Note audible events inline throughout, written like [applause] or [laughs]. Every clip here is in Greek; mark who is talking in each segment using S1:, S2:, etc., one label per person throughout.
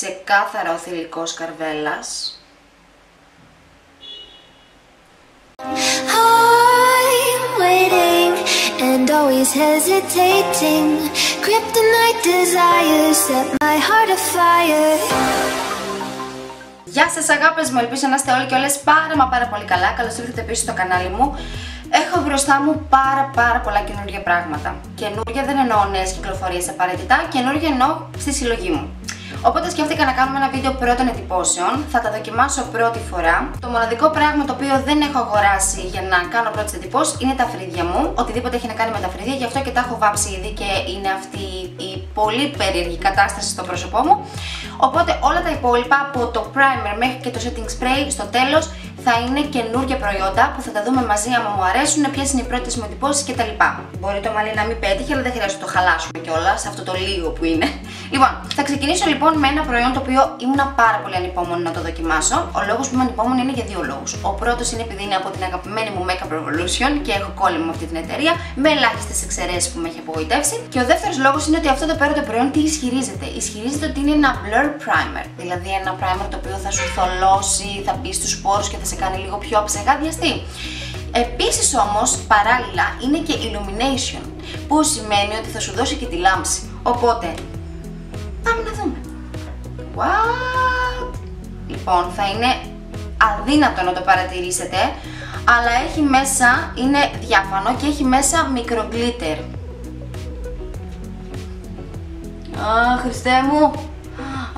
S1: ξεκάθαρα ο θηλυκός καρβέλας.
S2: I'm waiting and always hesitating. Kryptonite desires set my heart afire.
S1: Γεια σας αγάπες μου, ελπίζω να είστε όλοι και όλες πάρα μα πάρα πολύ καλά. Καλώς ήρθατε πίσω στο κανάλι μου. Έχω μπροστά μου πάρα πάρα πολλά καινούργια πράγματα. Καινούργια δεν εννοώ νέες κυκλοφορίες απαραίτητα, καινούργια εννοώ στη συλλογή μου. Οπότε σκέφτηκα να κάνουμε ένα βίντεο πρώτων εντυπώσεων. Θα τα δοκιμάσω πρώτη φορά. Το μοναδικό πράγμα το οποίο δεν έχω αγοράσει για να κάνω πρώτες εντυπώσεις είναι τα φρύδια μου. Οτιδήποτε έχει να κάνει με τα φρύδια, γι' αυτό και τα έχω βάψει ήδη και είναι αυτή η πολύ περίεργη κατάσταση στο πρόσωπό μου. Οπότε όλα τα υπόλοιπα από το primer μέχρι και το setting spray στο τέλος θα είναι καινούργια προϊόντα που θα τα δούμε μαζί άμα μου αρέσουν, ποιες είναι οι πρώτες μου εντυπώσεις κτλ. Μπορεί το μαλλί να μην πέτυχε, αλλά δεν χρειάζεται να το χαλάσουμε κιόλας, σε αυτό το λίγο που είναι. [laughs] Λοιπόν, θα ξεκινήσω λοιπόν με ένα προϊόν το οποίο ήμουν πάρα πολύ ανυπόμονη να το δοκιμάσω. Ο λόγος που είμαι ανυπόμονη είναι για δύο λόγους. Ο πρώτος είναι επειδή είναι από την αγαπημένη μου Makeup Revolution και έχω κόλλημα με αυτή την εταιρεία, με ελάχιστες εξαιρέσεις που με έχει απογοητεύσει. Και ο δεύτερος λόγος είναι ότι αυτό το πέρα το προϊόν τι ισχυρίζεται. Ισχυρίζεται ότι είναι ένα blur primer, δηλαδή ένα primer το οποίο θα σου θολώσει, θα μπει στους πόρου και θα σε κάνει λίγο πιο αψεγάδιαστη. Επίσης όμως παράλληλα είναι και illumination που σημαίνει ότι θα σου δώσει και τη λάμψη. Οπότε πάμε να δούμε. What? Λοιπόν θα είναι αδύνατο να το παρατηρήσετε αλλά έχει μέσα, είναι διάφανο και έχει μέσα μικρογκλίτερ. Α, Χριστέ μου,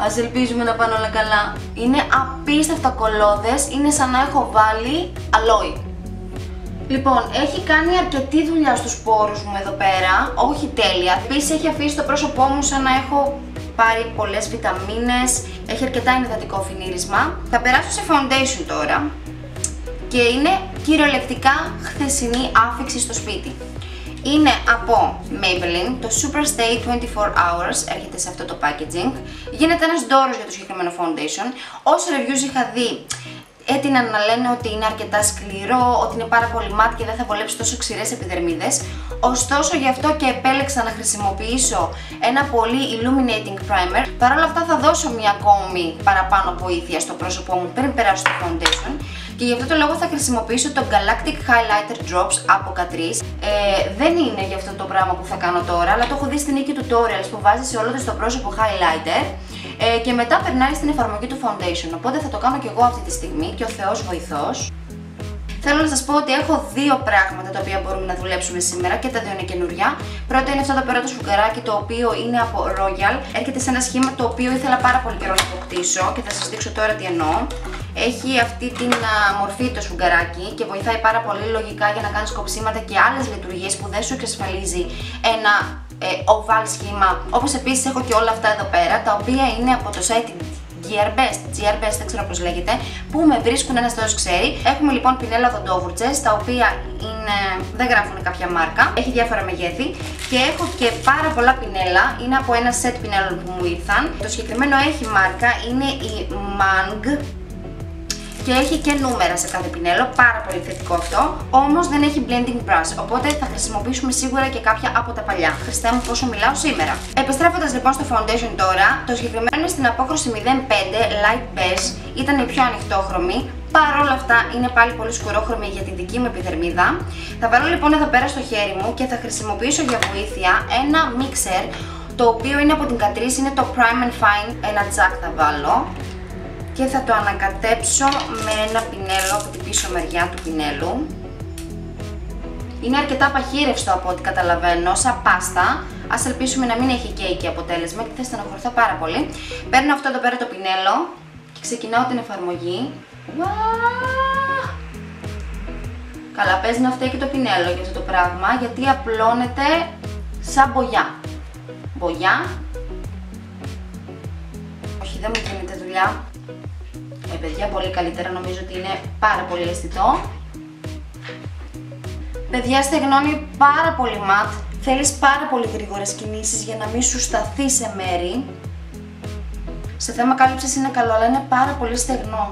S1: Ας ελπίζουμε να πάνε όλα καλά. Είναι απίστευτα κολόδες, είναι σαν να έχω βάλει αλόι. Λοιπόν, έχει κάνει αρκετή δουλειά στους πόρους μου εδώ πέρα, όχι τέλεια. Επίσης έχει αφήσει το πρόσωπό μου σαν να έχω πάρει πολλές βιταμίνες, έχει αρκετά ενυδατικό φινίρισμα. Θα περάσω σε foundation τώρα και είναι κυριολεκτικά χθεσινή άφηξη στο σπίτι. Είναι από Maybelline, το Super Stay 24 Hours, έρχεται σε αυτό το packaging. Γίνεται ένας δώρος για το συγκεκριμένο foundation. Όσα reviews είχα δει, έτειναν να λένε ότι είναι αρκετά σκληρό, ότι είναι πάρα πολύ μάτι και δεν θα βολέψει τόσο ξηρές επιδερμίδες. Ωστόσο, γι' αυτό και επέλεξα να χρησιμοποιήσω ένα πολύ illuminating primer. Παρ' όλα αυτά θα δώσω μια ακόμη παραπάνω βοήθεια στο πρόσωπό μου πριν περάσω στο foundation και γι' αυτό το λόγο θα χρησιμοποιήσω το Galactic Highlighter Drops από Catrice. Ε, δεν είναι για αυτό το πράγμα που θα κάνω τώρα, αλλά το έχω δει στην Niki Tutorials που βάζει σε όλο το στο πρόσωπο highlighter ε, και μετά περνάει στην εφαρμογή του foundation. Οπότε θα το κάνω και εγώ αυτή τη στιγμή και ο Θεός βοηθός. Θέλω να σας πω ότι έχω δύο πράγματα τα οποία μπορούμε να δουλέψουμε σήμερα και τα δύο είναι καινούρια. Πρώτο είναι αυτό το πέρα το σφουγγαράκι το οποίο είναι από Royal. Έρχεται σε ένα σχήμα το οποίο ήθελα πάρα πολύ καιρό να αποκτήσω και θα σας δείξω τώρα τι εννοώ. Έχει αυτή την μορφή το σφουγγαράκι και βοηθάει πάρα πολύ λογικά για να κάνεις κοψίματα και άλλες λειτουργίες που δεν σου εξασφαλίζει ένα ε, oval σχήμα. Όπως επίσης έχω και όλα αυτά εδώ πέρα τα οποία είναι από το site Gearbest, Gearbest δεν ξέρω πώς λέγεται, που με βρίσκουν ένας θεός ξέρει. Έχουμε λοιπόν πινέλα δοντόβουρτσες, τα οποία είναι, δεν γράφουν κάποια μάρκα, έχει διάφορα μεγέθη και έχω και πάρα πολλά πινέλα, είναι από ένα set πινέλων που μου ήρθαν. Το συγκεκριμένο έχει μάρκα, είναι η Mang και έχει και νούμερα σε κάθε πινέλο, πάρα πολύ θετικό αυτό, όμως δεν έχει blending brush, οπότε θα χρησιμοποιήσουμε σίγουρα και κάποια από τα παλιά. Χριστέ μου πόσο μιλάω σήμερα. Επιστρέφοντας λοιπόν στο foundation τώρα, το συγκεκριμένο είναι στην απόχρωση 05 light beige, ήταν η πιο ανοιχτόχρωμη, Παρ' όλα αυτά είναι πάλι πολύ σκουρόχρωμη για τη δική μου επιδερμίδα. Θα βάλω λοιπόν εδώ πέρα στο χέρι μου και θα χρησιμοποιήσω για βοήθεια ένα mixer το οποίο είναι από την Catrice, είναι το Prime and Fine, ένα τζακ θα βάλω και θα το ανακατέψω με ένα πινέλο από την πίσω μεριά του πινέλου. Είναι αρκετά παχύρευστο από ό,τι καταλαβαίνω, σαν πάστα. Ας ελπίσουμε να μην έχει κέικι αποτέλεσμα και θα στενοχωρηθώ πάρα πολύ. Παίρνω αυτό εδώ πέρα το πινέλο και ξεκινάω την εφαρμογή. Καλά, παίζει να φταίει και το πινέλο για αυτό το πράγμα, γιατί απλώνεται σαν μπογιά. Μπογιά. Όχι, δεν μου γίνεται δουλειά. Ε, παιδιά, πολύ καλύτερα, νομίζω ότι είναι πάρα πολύ αισθητό. Παιδιά, στεγνώνει πάρα πολύ ματ. Θέλεις πάρα πολύ γρήγορες κινήσεις για να μην σου σταθεί σε μέρη. Σε θέμα κάλυψης είναι καλό, αλλά είναι πάρα πολύ στεγνό.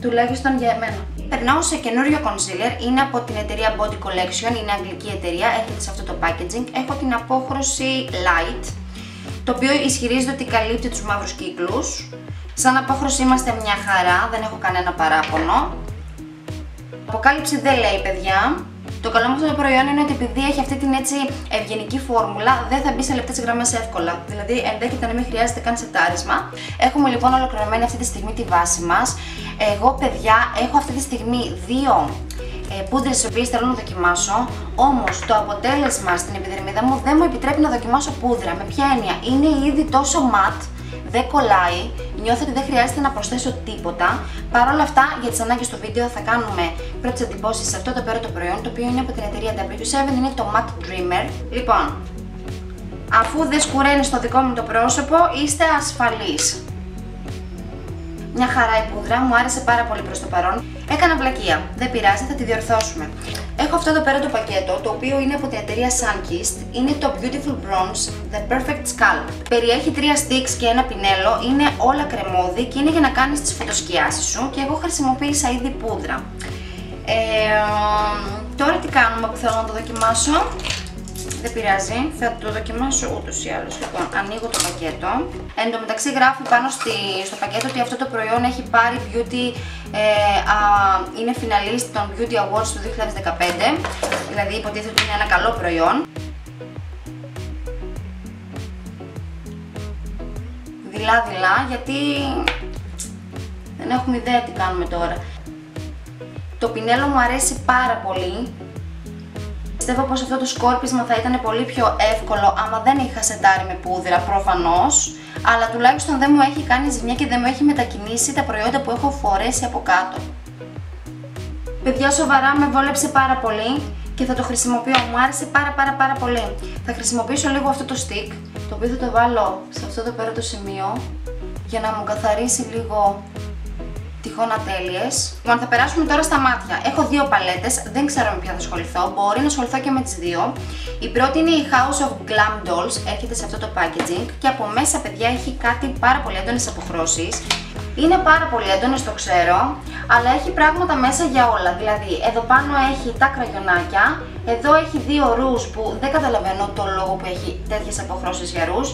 S1: Τουλάχιστον για εμένα. Περνάω σε καινούριο concealer, είναι από την εταιρεία Body Collection, είναι αγγλική εταιρεία, έρχεται σε αυτό το packaging. Έχω την απόχρωση Light το οποίο ισχυρίζεται ότι καλύπτει τους μαύρους κύκλους. Σαν απόχρωση είμαστε μια χαρά, δεν έχω κανένα παράπονο. Αποκάλυψη δεν λέει παιδιά, το καλό με αυτό το προϊόν είναι ότι επειδή έχει αυτή την έτσι ευγενική φόρμουλα, δεν θα μπει σε λεπτές γραμμές εύκολα. Δηλαδή, ενδέχεται να μην χρειάζεται καν σετάρισμα. Έχουμε λοιπόν ολοκληρωμένη αυτή τη στιγμή τη βάση μας. Εγώ, παιδιά, έχω αυτή τη στιγμή δύο ε, πούδρε τι οποίες θέλω να δοκιμάσω. Όμως το αποτέλεσμα στην επιδερμίδα μου δεν μου επιτρέπει να δοκιμάσω πούδρα. Με ποια έννοια, είναι ήδη τόσο ματ δεν κολλάει, νιώθω ότι δεν χρειάζεται να προσθέσω τίποτα. Παρ' όλα αυτά, για τις ανάγκες του βίντεο θα κάνουμε πρώτες εντυπώσεις σε αυτό το το προϊόν, το οποίο είναι από την εταιρεία W7, είναι το Matte Dreamer. Λοιπόν, αφού δεν σκουραίνει στο δικό μου το πρόσωπο, είστε ασφαλείς. Μια χαρά η πούδρα, μου άρεσε πάρα πολύ προς το παρόν. Έκανα βλακεία, δεν πειράζει, θα τη διορθώσουμε. Έχω αυτό εδώ πέρα το πακέτο, το οποίο είναι από την εταιρεία Sunkist. Είναι το Beautiful Bronze The Perfect Scalp. Περιέχει τρία sticks και ένα πινέλο, είναι όλα κρεμόδι και είναι για να κάνεις τις φωτοσκιάσεις σου και εγώ χρησιμοποίησα ήδη πούδρα. Ε, τώρα τι κάνουμε που θέλω να το δοκιμάσω. Δεν πειράζει, θα το δοκιμάσω ούτως ή άλλως. Λοιπόν, ανοίγω το πακέτο. Εν τω μεταξύ γράφει πάνω στη, στο πακέτο ότι αυτό το προϊόν έχει πάρει beauty, ε, α, είναι finalist των Beauty Awards του 2015. Δηλαδή υποτίθεται ότι είναι ένα καλό προϊόν. Δειλά-δειλά, γιατί δεν έχουμε ιδέα τι κάνουμε τώρα. Το πινέλο μου αρέσει πάρα πολύ, Πιστεύω πως αυτό το σκόρπισμα θα ήταν πολύ πιο εύκολο άμα δεν είχα σετάρει με πούδρα προφανώς αλλά τουλάχιστον δεν μου έχει κάνει ζημιά και δεν μου έχει μετακινήσει τα προϊόντα που έχω φορέσει από κάτω. Παιδιά σοβαρά με βόλεψε πάρα πολύ και θα το χρησιμοποιώ, μου άρεσε πάρα πάρα πάρα πολύ. Θα χρησιμοποιήσω λίγο αυτό το stick, το οποίο θα το βάλω σε αυτό το πέρα το σημείο για να μου καθαρίσει λίγο τυχόν ατέλειες. Λοιπόν, θα περάσουμε τώρα στα μάτια. Έχω δύο παλέτες, δεν ξέρω με ποια θα ασχοληθώ. Μπορεί να ασχοληθώ και με τις δύο. Η πρώτη είναι η House of Glam Dolls, έρχεται σε αυτό το packaging και από μέσα, παιδιά, έχει κάτι πάρα πολύ έντονες αποχρώσεις. Είναι πάρα πολύ έντονες, το ξέρω, αλλά έχει πράγματα μέσα για όλα. Δηλαδή, εδώ πάνω έχει τα κραγιονάκια, εδώ έχει δύο ρούς που δεν καταλαβαίνω το λόγο που έχει τέτοιες αποχρώσεις για ρούς.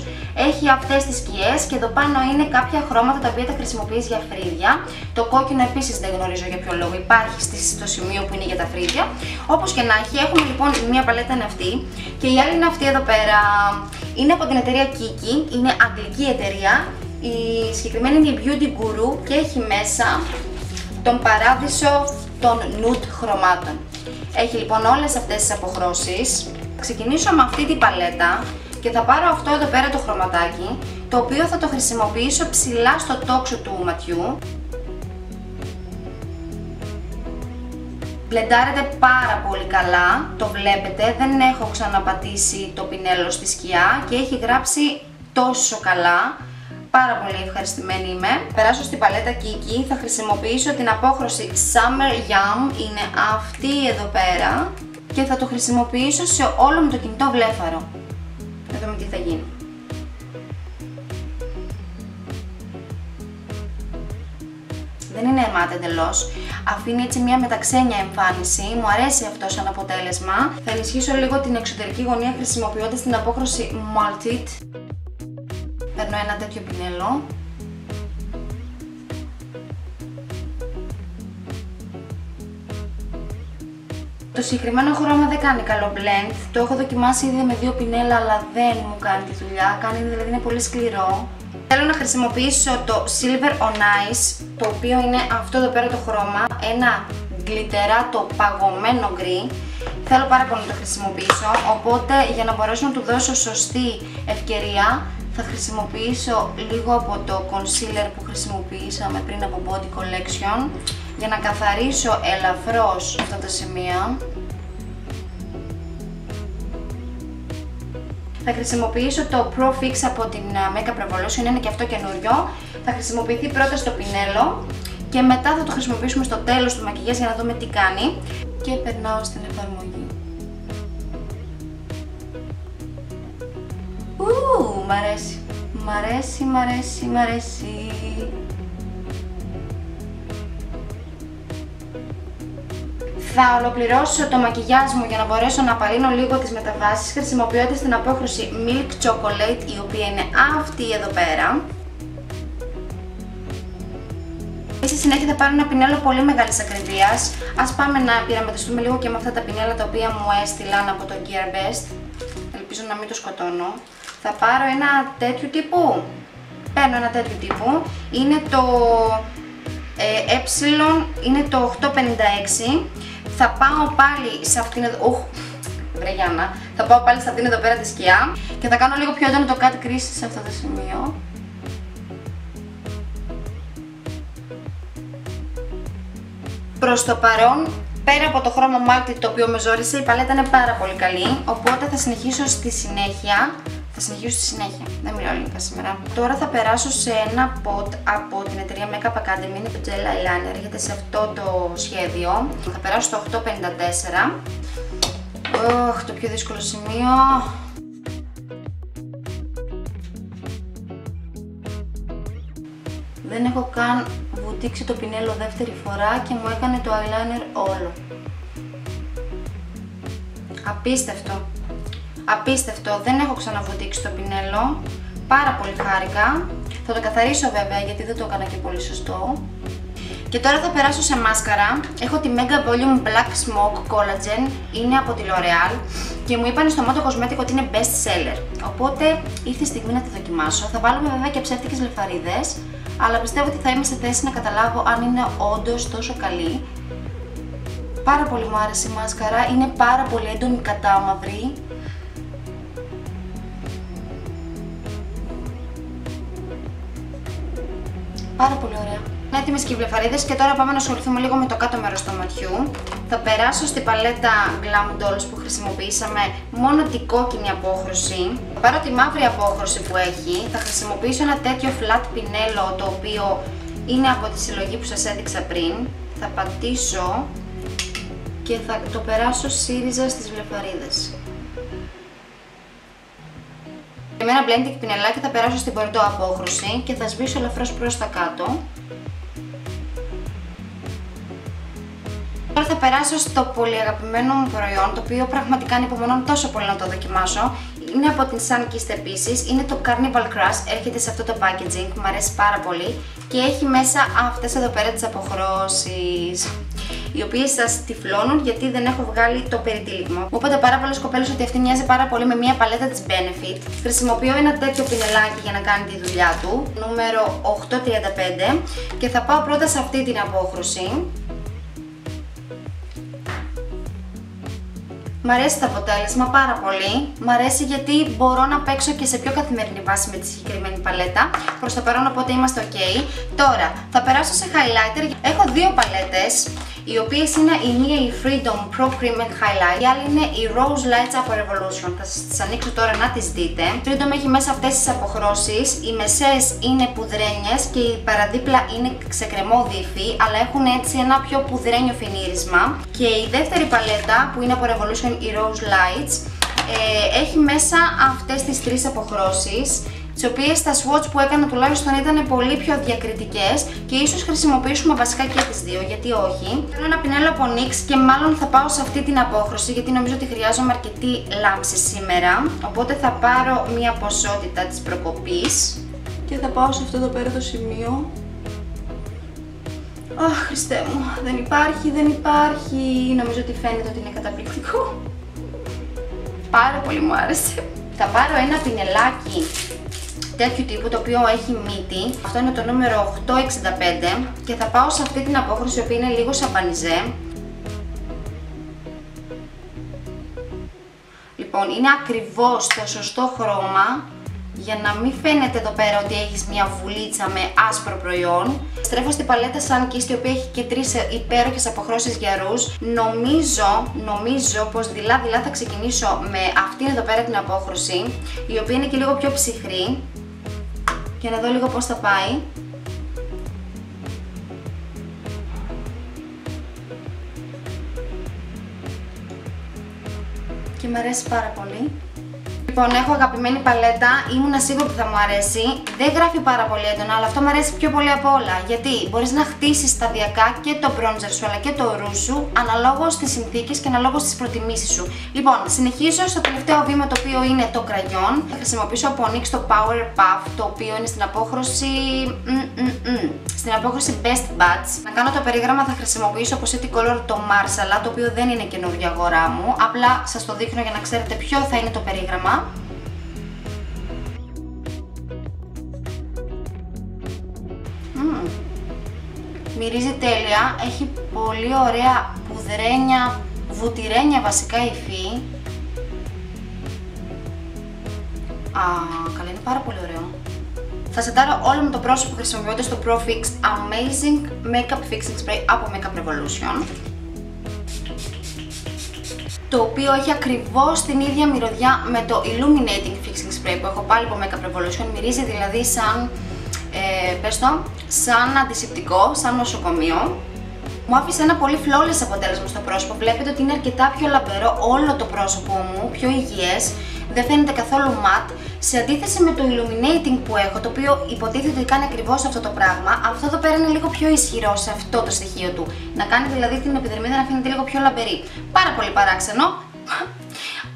S1: Έχει αυτές τις σκιές και εδώ πάνω είναι κάποια χρώματα τα οποία τα χρησιμοποιείς για φρύδια. Το κόκκινο επίσης δεν γνωρίζω για ποιο λόγο υπάρχει στο σημείο που είναι για τα φρύδια. Όπως και να έχει, έχουμε λοιπόν μία παλέτα είναι αυτή και η άλλη είναι αυτή εδώ πέρα. Είναι από την εταιρεία Kiki, είναι αγγλική εταιρεία η συγκεκριμένη είναι η Beauty Guru και έχει μέσα τον παράδεισο των nude χρωμάτων. Έχει λοιπόν όλες αυτές τις αποχρώσεις. ξεκινήσω με αυτή την παλέτα και θα πάρω αυτό εδώ πέρα το χρωματάκι, το οποίο θα το χρησιμοποιήσω ψηλά στο τόξο του ματιού. Μπλεντάρεται πάρα πολύ καλά, το βλέπετε, δεν έχω ξαναπατήσει το πινέλο στη σκιά και έχει γράψει τόσο καλά πάρα πολύ ευχαριστημένη είμαι. Περάσω στην παλέτα Kiki, θα χρησιμοποιήσω την απόχρωση Summer Yum, είναι αυτή εδώ πέρα και θα το χρησιμοποιήσω σε όλο μου το κινητό βλέφαρο. Να δούμε τι θα γίνει. δεν είναι μάται εντελώς. Αφήνει έτσι μια μεταξένια εμφάνιση. Μου αρέσει αυτό σαν αποτέλεσμα. Θα ενισχύσω λίγο την εξωτερική γωνία χρησιμοποιώντας την απόχρωση Malted παίρνω ένα τέτοιο πινέλο. Το συγκεκριμένο χρώμα δεν κάνει καλό blend, το έχω δοκιμάσει ήδη με δύο πινέλα αλλά δεν μου κάνει τη δουλειά, κάνει δηλαδή είναι πολύ σκληρό. Θέλω να χρησιμοποιήσω το Silver on Ice, το οποίο είναι αυτό εδώ πέρα το χρώμα, ένα γλιτεράτο παγωμένο γκρι. Θέλω πάρα πολύ να το χρησιμοποιήσω, οπότε για να μπορέσω να του δώσω σωστή ευκαιρία θα χρησιμοποιήσω λίγο από το concealer που χρησιμοποιήσαμε πριν από Body Collection για να καθαρίσω ελαφρώς αυτά τα σημεία. Θα χρησιμοποιήσω το Pro Fix από την Makeup Revolution, είναι και αυτό καινούριο. Θα χρησιμοποιηθεί πρώτα στο πινέλο και μετά θα το χρησιμοποιήσουμε στο τέλος του μακιγιάζ για να δούμε τι κάνει. Και περνάω στην εφαρμογή. Μ' αρέσει. Μ' αρέσει, μ' αρέσει, μ' αρέσει. θα ολοκληρώσω το μακιγιάζ μου για να μπορέσω να απαλύνω λίγο τις μεταβάσεις χρησιμοποιώντας την απόχρωση Milk Chocolate η οποία είναι αυτή εδώ πέρα. Στη συνέχεια θα πάρω ένα πινέλο πολύ μεγάλης ακριβίας. Ας πάμε να πειραματιστούμε λίγο και με αυτά τα πινέλα τα οποία μου έστειλαν από το Gearbest. Ελπίζω να μην το σκοτώνω. Θα πάρω ένα τέτοιο τύπου. Παίρνω ένα τέτοιο τύπου. Είναι το ε, ε είναι το 856. Θα πάω πάλι σε αυτήν εδώ... Ουχ, βρε Γιάννα. Θα πάω πάλι σε αυτήν εδώ πέρα τη σκιά και θα κάνω λίγο πιο έντονο το cut crease σε αυτό το σημείο. Προς το παρόν, πέρα από το χρώμα μάλτι το οποίο με ζόρισε, η παλέτα είναι πάρα πολύ καλή, οπότε θα συνεχίσω στη συνέχεια θα συνεχίσω στη συνέχεια. Δεν μιλάω ελληνικά σήμερα. Τώρα θα περάσω σε ένα pot από την εταιρεία Makeup Academy. Είναι το gel eyeliner. γιατί σε αυτό το σχέδιο. Θα περάσω στο 854. Ωχ, το πιο δύσκολο σημείο. Δεν έχω καν βουτήξει το πινέλο δεύτερη φορά και μου έκανε το eyeliner όλο. Απίστευτο. Απίστευτο, δεν έχω ξαναβουτήξει το πινέλο. Πάρα πολύ χάρηκα. Θα το καθαρίσω βέβαια γιατί δεν το έκανα και πολύ σωστό. Και τώρα θα περάσω σε μάσκαρα. Έχω τη Mega Volume Black Smoke Collagen, είναι από τη L'Oreal και μου είπαν στο Moto Cosmetic ότι είναι best seller. Οπότε ήρθε η στιγμή να τη δοκιμάσω. Θα βάλουμε βέβαια και ψεύτικες λεφαρίδες, αλλά πιστεύω ότι θα είμαι σε θέση να καταλάβω αν είναι όντως τόσο καλή. Πάρα πολύ μου άρεσε η μάσκαρα, είναι πάρα πολύ έντονη κατάμαυρη, Πάρα πολύ ωραία. Είναι έτοιμες και οι βλεφαρίδες και τώρα πάμε να ασχοληθούμε λίγο με το κάτω μέρος του ματιού. Θα περάσω στη παλέτα Glam Dolls που χρησιμοποιήσαμε μόνο την κόκκινη απόχρωση. Θα πάρω τη μαύρη απόχρωση που έχει. Θα χρησιμοποιήσω ένα τέτοιο flat πινέλο το οποίο είναι από τη συλλογή που σας έδειξα πριν. Θα πατήσω και θα το περάσω σύριζα στις βλεφαρίδες. Με ένα blending πινελάκι θα περάσω στην πορτό απόχρωση και θα σβήσω ελαφρώς προς τα κάτω. Τώρα θα περάσω στο πολύ αγαπημένο μου προϊόν, το οποίο πραγματικά ανυπομονώ τόσο πολύ να το δοκιμάσω. Είναι από την Sunkist επίσης, είναι το Carnival Crush, έρχεται σε αυτό το packaging, μου αρέσει πάρα πολύ και έχει μέσα αυτές εδώ πέρα τις αποχρώσεις οι οποίες σας τυφλώνουν γιατί δεν έχω βγάλει το περιτύλιγμα. Μου είπατε πάρα πολλές κοπέλες ότι αυτή μοιάζει πάρα πολύ με μια παλέτα της Benefit. Χρησιμοποιώ ένα τέτοιο πινελάκι για να κάνει τη δουλειά του, νούμερο 835 και θα πάω πρώτα σε αυτή την απόχρωση Μ' αρέσει το αποτέλεσμα πάρα πολύ. Μ' αρέσει γιατί μπορώ να παίξω και σε πιο καθημερινή βάση με τη συγκεκριμένη παλέτα. Προς το παρόν οπότε είμαστε ok. Τώρα θα περάσω σε highlighter. Έχω δύο παλέτες οι οποίες είναι η μία η Freedom Pro Cream and Highlight η άλλη είναι η Rose Lights από Revolution. Θα σας τις ανοίξω τώρα να τις δείτε. Η Freedom έχει μέσα αυτές τις αποχρώσεις. Οι μεσές είναι πουδρένιες και η παραδίπλα είναι ξεκρεμόδι υφή αλλά έχουν έτσι ένα πιο πουδρένιο φινίρισμα. Και η δεύτερη παλέτα που είναι από Revolution η Rose Lights ε, έχει μέσα αυτές τις τρεις αποχρώσεις τις οποίες τα swatch που έκανα τουλάχιστον ήταν πολύ πιο διακριτικές και ίσως χρησιμοποιήσουμε βασικά και τις δύο, γιατί όχι. Θέλω ένα πινέλο από NYX και μάλλον θα πάω σε αυτή την απόχρωση γιατί νομίζω ότι χρειάζομαι αρκετή λάμψη σήμερα. Οπότε θα πάρω μία ποσότητα της προκοπής και θα πάω σε αυτό εδώ πέρα το σημείο. Αχ, Χριστέ μου, δεν υπάρχει, δεν υπάρχει. Νομίζω ότι φαίνεται ότι είναι καταπληκτικό. Πάρα πολύ μου άρεσε. Θα πάρω ένα πινελάκι τέτοιου τύπου το οποίο έχει μύτη. Αυτό είναι το νούμερο 865 και θα πάω σε αυτή την απόχρωση η οποία είναι λίγο σαμπανιζέ. Λοιπόν, είναι ακριβώς το σωστό χρώμα για να μην φαίνεται εδώ πέρα ότι έχεις μια βουλίτσα με άσπρο προϊόν. Στρέφω στην παλέτα σαν η οποία έχει και τρεις υπέροχες αποχρώσεις για ρούζ. Νομίζω, νομίζω πως δειλά δειλά θα ξεκινήσω με αυτήν εδώ πέρα την απόχρωση, η οποία είναι και λίγο πιο ψυχρή για να δω λίγο πώς θα πάει. Και μου αρέσει πάρα πολύ. Λοιπόν, έχω αγαπημένη παλέτα, ήμουνα σίγουρη ότι θα μου αρέσει. Δεν γράφει πάρα πολύ έντονα, αλλά αυτό μου αρέσει πιο πολύ από όλα. Γιατί μπορείς να χτίσεις σταδιακά και το bronzer σου αλλά και το ρου σου, αναλόγως στι συνθήκες και αναλόγως στι προτιμήσεις σου. Λοιπόν, συνεχίζω στο τελευταίο βήμα το οποίο είναι το κραγιόν. Θα χρησιμοποιήσω από NYX το Power Puff, το οποίο είναι στην απόχρωση. Στην απόχρωση Best Buds. Να κάνω το περίγραμμα θα χρησιμοποιήσω από City Color το Marsala, το οποίο δεν είναι καινούργια αγορά μου. Απλά σας το δείχνω για να ξέρετε ποιο θα είναι το περίγραμμα. Μυρίζει τέλεια, έχει πολύ ωραία πουδρένια, βουτυρένια βασικά υφή. Α, καλά είναι πάρα πολύ ωραίο. Θα σετάρω όλο με το πρόσωπο χρησιμοποιώντας το Pro Fixed Amazing Makeup Fixing Spray από Makeup Revolution το οποίο έχει ακριβώς την ίδια μυρωδιά με το Illuminating Fixing Spray που έχω πάλι από Makeup Revolution, μυρίζει δηλαδή σαν, ε, πες το, σαν αντισηπτικό, σαν νοσοκομείο. Μου άφησε ένα πολύ flawless αποτέλεσμα στο πρόσωπο, βλέπετε ότι είναι αρκετά πιο λαμπερό όλο το πρόσωπό μου, πιο υγιές, δεν φαίνεται καθόλου ματ. Σε αντίθεση με το illuminating που έχω, το οποίο υποτίθεται ότι κάνει ακριβώς αυτό το πράγμα, αυτό εδώ πέρα είναι λίγο πιο ισχυρό σε αυτό το στοιχείο του. Να κάνει δηλαδή την επιδερμίδα να φαίνεται λίγο πιο λαμπερή. Πάρα πολύ παράξενο.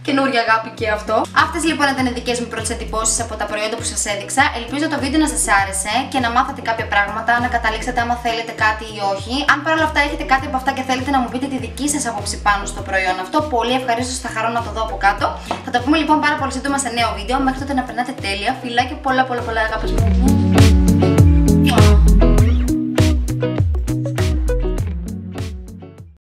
S1: Καινούργια αγάπη και αυτό. Αυτές λοιπόν ήταν οι δικές μου πρώτες εντυπώσεις από τα προϊόντα που σας έδειξα. Ελπίζω το βίντεο να σας άρεσε και να μάθατε κάποια πράγματα, να καταλήξετε άμα θέλετε κάτι ή όχι. Αν παρόλα αυτά έχετε κάτι από αυτά και θέλετε να μου πείτε τη δική σας άποψη πάνω στο προϊόν αυτό, πολύ ευχαρίστως θα χαρώ να το δω από κάτω. Θα τα πούμε λοιπόν πάρα πολύ σύντομα σε νέο βίντεο. Μέχρι τότε να περνάτε τέλεια. Φιλάκια πολλά πολλά πολλά αγάπη μου.